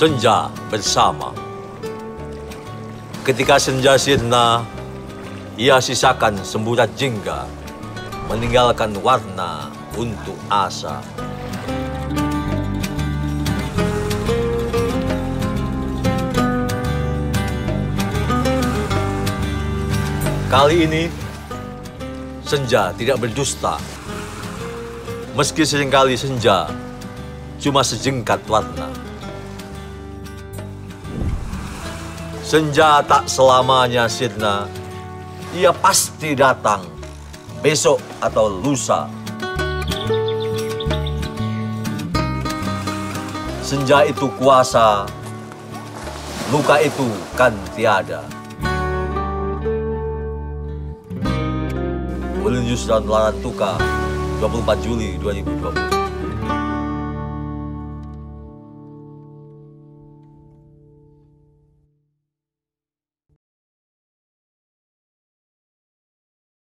senja bersama. Ketika senja sirna, ia sisakan semburat jingga, meninggalkan warna untuk asa. Kali ini, senja tidak berdusta. Meski sering kali senja cuma sejengkat warna. Senja tak selamanya sirna, ia pasti datang besok atau lusa. Senja itu kuasa, luka itu kan tiada. Ulun Yusran Larantuka, 24 Juli 2020.